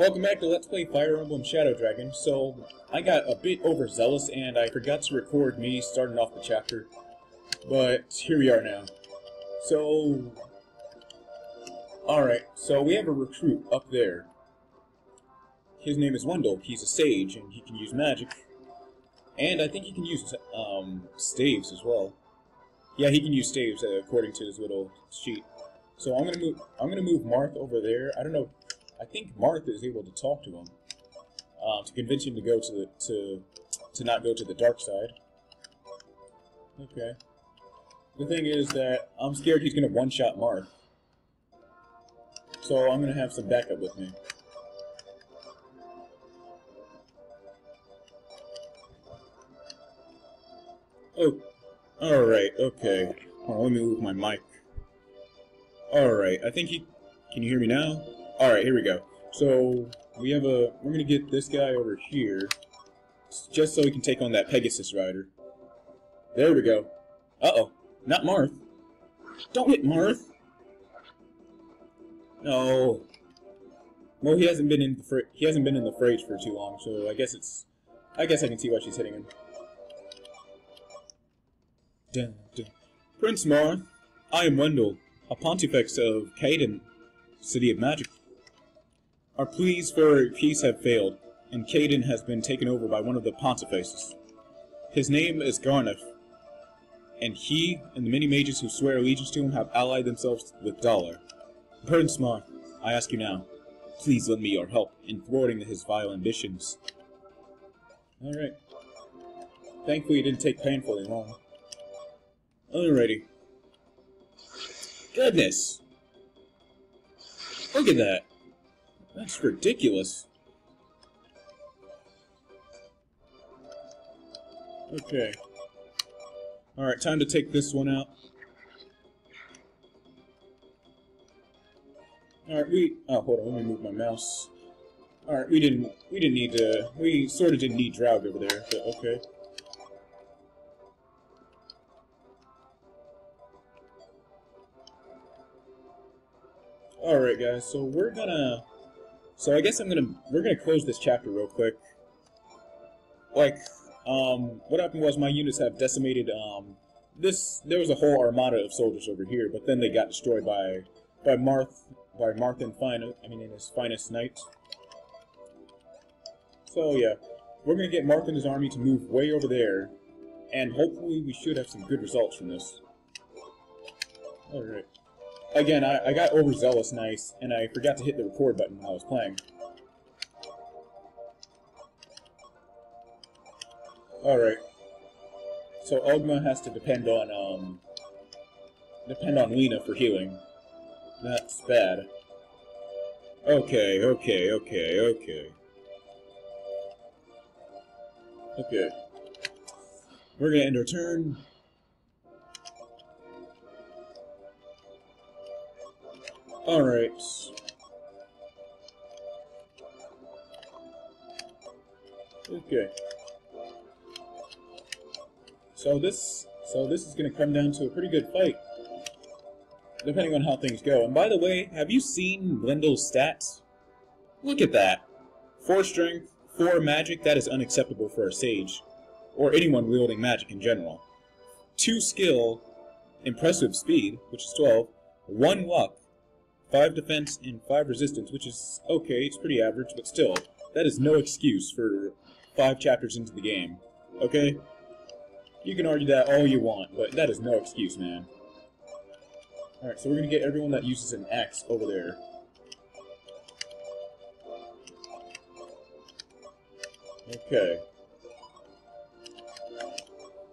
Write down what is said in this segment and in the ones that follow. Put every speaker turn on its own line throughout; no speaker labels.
Welcome back to Let's Play Fire Emblem Shadow Dragon. So, I got a bit overzealous and I forgot to record me starting off the chapter. But here we are now. So, alright, so we have a recruit up there. His name is Wendell. He's a sage and he can use magic. And I think he can use um, staves as well. Yeah, he can use staves according to his little sheet. So I'm gonna move. I'm gonna move Marth over there. I don't know. I think Martha is able to talk to him uh, to convince him to go to the to to not go to the dark side. Okay. The thing is that I'm scared he's gonna one-shot Marth. So I'm gonna have some backup with me. Oh, alright, okay. On, let me move my mic. Alright, I think he... Can you hear me now? Alright, here we go. So, we have a... We're gonna get this guy over here, just so we can take on that Pegasus Rider. There we go. Uh-oh. Not Marth. Don't hit Marth! No. Well, he hasn't been in the he hasn't been in the fridge for too long, so I guess it's I guess I can see why she's hitting him. Dun, dun. Prince Marth, I am Wendell, a pontifex of Khadein, City of Magic. Our pleas for peace have failed, and Khadein has been taken over by one of the pontifexes. His name is Gharnef, and he and the many mages who swear allegiance to him have allied themselves with. Prince Marth, I ask you now, please lend me your help in thwarting his vile ambitions. Alright. Thankfully it didn't take painfully long. Alrighty. Goodness! Look at that! That's ridiculous. Okay. Alright, time to take this one out. Alright, we... Oh, hold on, let me move my mouse. Alright, we didn't... We didn't need to... We sort of didn't need Draug over there, but okay. Alright guys, so we're gonna... So I guess I'm gonna... We're gonna close this chapter real quick. Like, um, what happened was my units have decimated, um, this... There was a whole armada of soldiers over here, but then they got destroyed by... By Marth... By Marth and Fine... I mean, in his finest knight. So yeah, we're gonna get Marth and his army to move way over there, and hopefully we should have some good results from this. Alright. Again, I, I got overzealous nice, and I forgot to hit the record button while I was playing. Alright. So Ogma has to depend on, um... Depend on Lena for healing. That's bad. Okay, okay, okay, okay. Okay. We're gonna end our turn. Alright. Okay. So this so this is gonna come down to a pretty good fight. Depending on how things go. And by the way, have you seen Wendell's stats? Look at that. Four strength, four magic, that is unacceptable for a sage. Or anyone wielding magic in general. Two skill, impressive speed, which is 12, one luck, 5 defense, and 5 resistance, which is okay, it's pretty average, but still, that is no excuse for 5 chapters into the game. Okay? You can argue that all you want, but that is no excuse, man. Alright, so we're gonna get everyone that uses an X over there. Okay.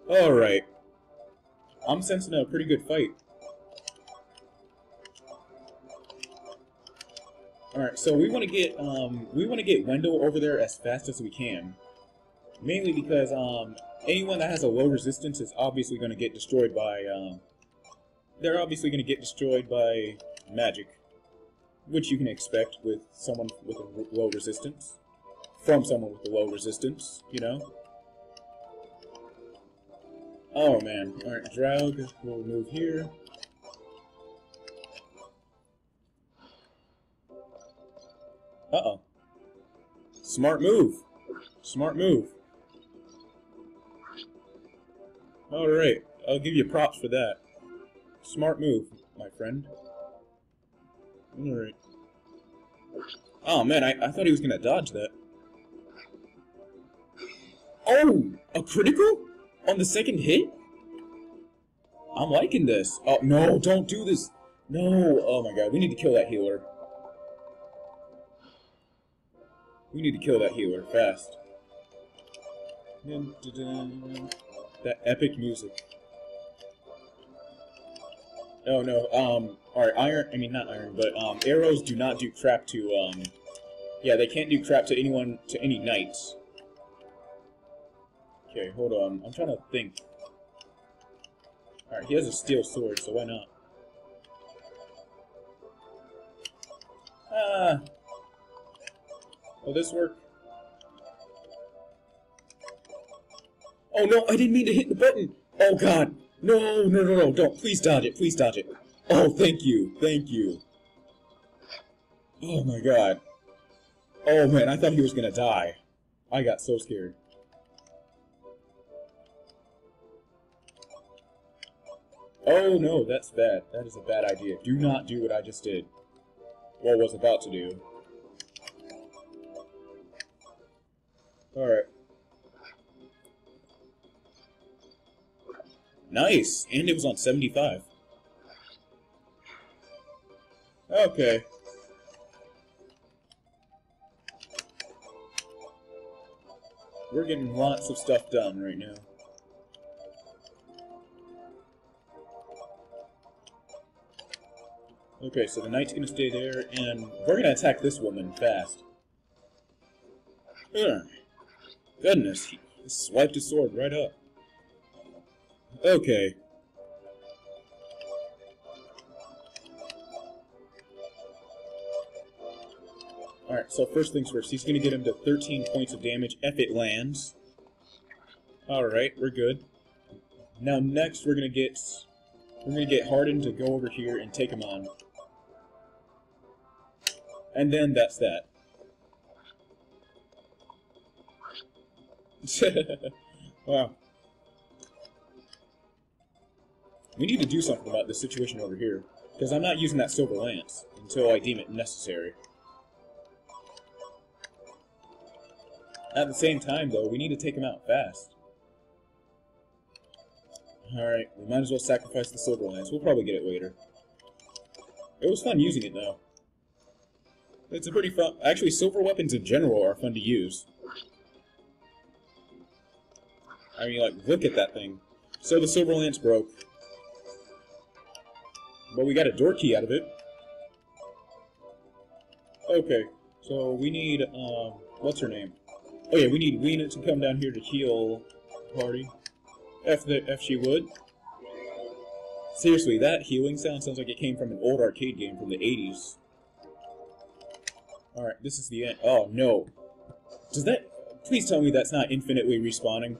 Alright. I'm sensing a pretty good fight. Alright, so we want to get um, we want to get Wendell over there as fast as we can. Mainly because um, anyone that has a low resistance is obviously going to get destroyed by um, they're obviously going to get destroyed by magic, which you can expect with someone with a low resistance from someone with a low resistance, you know. Oh man, alright, Draug will move here. Smart move. Smart move. Alright, I'll give you props for that. Smart move, my friend. Alright. Oh man, I, I thought he was gonna dodge that. Oh! A critical? On the second hit? I'm liking this. Oh, no, don't do this. No. Oh my god, we need to kill that healer. We need to kill that healer fast. That epic music. Oh no, um, alright, iron, I mean not iron, but, um, arrows do not do crap to, um, yeah, they can't do crap to anyone, to any knights. Okay, hold on, I'm trying to think. Alright, he has a steel sword, so why not? Ah! Will this work? Oh no, I didn't mean to hit the button! Oh god! No, no, no, no, don't. Please dodge it, please dodge it. Oh, thank you, thank you. Oh my god. Oh man, I thought he was gonna die. I got so scared. Oh no, that's bad. That is a bad idea. Do not do what I just did. Well, was about to do. Alright. Nice! And it was on 75. Okay. We're getting lots of stuff done right now. Okay, so the knight's gonna stay there, and we're gonna attack this woman fast. Ugh. Goodness, he swiped his sword right up. Okay. Alright, so first things first, he's gonna get him to 13 points of damage if it lands. Alright, we're good. Now next we're gonna get we're gonna get Hardin to go over here and take him on. And then that's that. wow. We need to do something about this situation over here, because I'm not using that silver lance until I deem it necessary. At the same time, though, we need to take him out fast. Alright, we might as well sacrifice the silver lance. We'll probably get it later. It was fun using it, though. It's a pretty fun... Actually, silver weapons in general are fun to use. I mean, like, look at that thing. So the silver lance broke. But we got a door key out of it. Okay, so we need, um, what's her name? Oh yeah, we need Lena to come down here to heal party. If, the, if she would. Seriously, that healing sound sounds like it came from an old arcade game from the 80s. Alright, this is the end. Oh, no. Does that... Please tell me that's not infinitely respawning.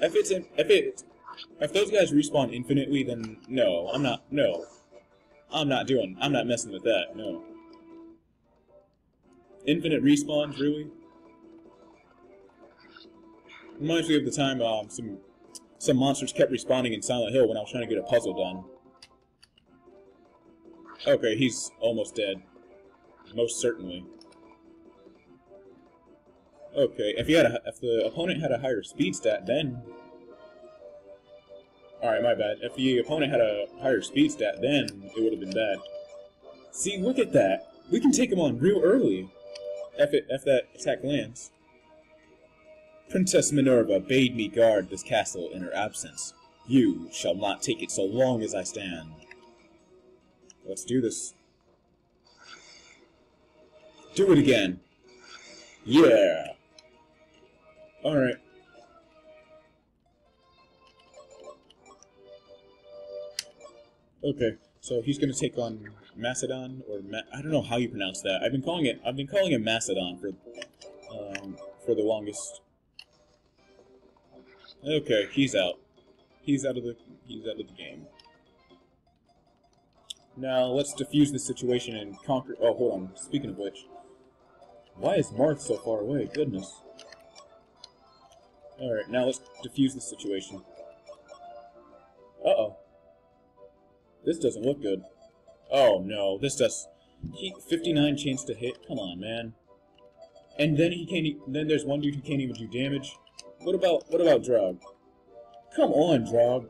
If it's... In, if it... If those guys respawn infinitely, then no. I'm not... No. I'm not doing... I'm not messing with that. No. Infinite respawns, really? Reminds me of the time um, some some monsters kept respawning in Silent Hill when I was trying to get a puzzle done. Okay, he's almost dead. Most certainly. Okay, if he had a, if the opponent had a higher speed stat, then... Alright, my bad. If the opponent had a higher speed stat, then it would have been bad. See, look at that! We can take him on real early! If, it, if that attack lands. Princess Minerva bade me guard this castle in her absence. You shall not take it so long as I stand. Let's do this. Do it again. Yeah. Alright. Okay, so he's gonna take on Macedon or Ma I don't know how you pronounce that. I've been calling it I've been calling him Macedon for um, for the longest. Okay, he's out. He's out of the he's out of the game. Now let's defuse the situation and conquer. Oh, hold on. Speaking of which, Why is Marth so far away? Goodness. Alright, now let's defuse the situation. Uh-oh. This doesn't look good. Oh no, this does... He, 59 chance to hit? Come on, man. And then he can't. E then there's one dude who can't even do damage. What about what about Draug? Come on, Draug.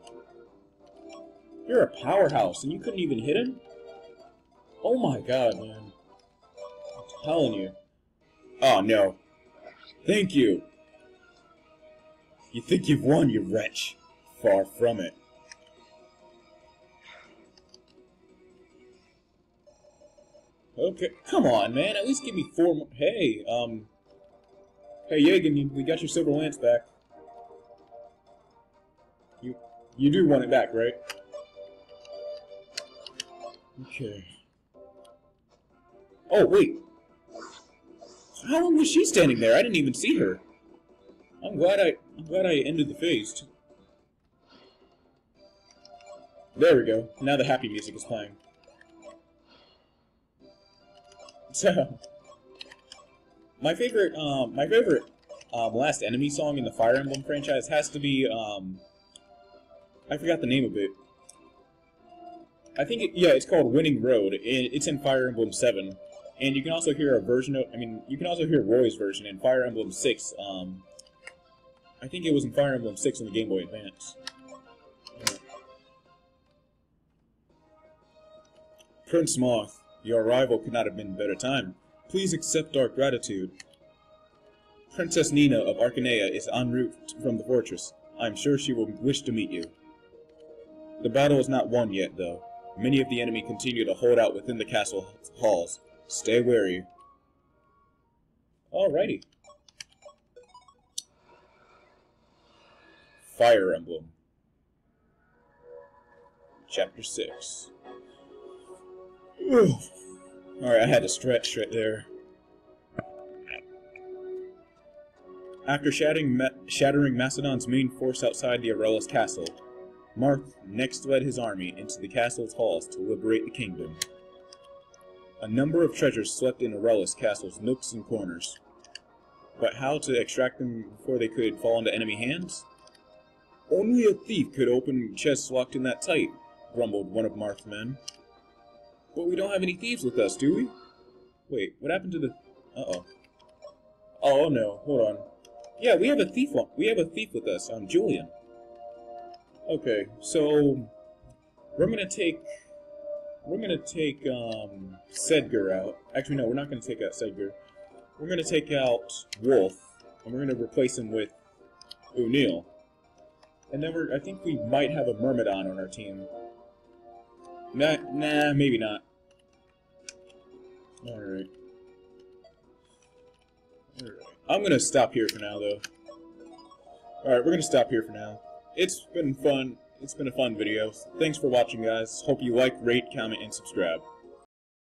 You're a powerhouse, and you couldn't even hit him. Oh my god, man. I'm telling you. Oh no. Thank you. You think you've won, you wretch? Far from it. Okay, come on, man. At least give me four more. Hey, um. Hey, Yagan, we got your silver lance back. You, you do want it back, right? Okay. Oh, wait. How long was she standing there? I didn't even see her. I'm glad I, I'm glad I ended the phase. There we go. Now the happy music is playing. So, my favorite, um, my favorite um, last enemy song in the Fire Emblem franchise has to be, um, I forgot the name of it. I think, it, yeah, it's called Winning Road. It's in Fire Emblem 7. And you can also hear a version of, I mean, you can also hear Roy's version in Fire Emblem 6. Um, I think it was in Fire Emblem 6 on the Game Boy Advance. Prince Marth, your arrival could not have been better time. Please accept our gratitude. Princess Nyna of Archanea is en route from the fortress. I am sure she will wish to meet you. The battle is not won yet, though. Many of the enemy continue to hold out within the castle halls. Stay wary. Alrighty. Fire Emblem. Chapter 6. Alright, I had to stretch right there. After shattering, Ma shattering Macedon's main force outside the Aurelis castle, Marth next led his army into the castle's halls to liberate the kingdom. A number of treasures slept in Aurelis castle's nooks and corners. But how to extract them before they could fall into enemy hands? Only a thief could open chests locked in that tight, grumbled one of Marth's men. But we don't have any thieves with us, do we? Wait, what happened to the... Uh-oh. Oh, no. Hold on. Yeah, we have a thief on... We have a thief with us, um, Julian. Okay, so... We're gonna take... We're gonna take, um... Sedgar out. Actually, no, we're not gonna take out Sedgar. We're gonna take out Wolf, and we're gonna replace him with O'Neill. And then we're... I think we might have a Myrmidon on our team. Nah, nah, maybe not. Alright. Alright. I'm gonna stop here for now, though. Alright, we're gonna stop here for now. It's been fun. It's been a fun video. Thanks for watching, guys. Hope you like, rate, comment, and subscribe.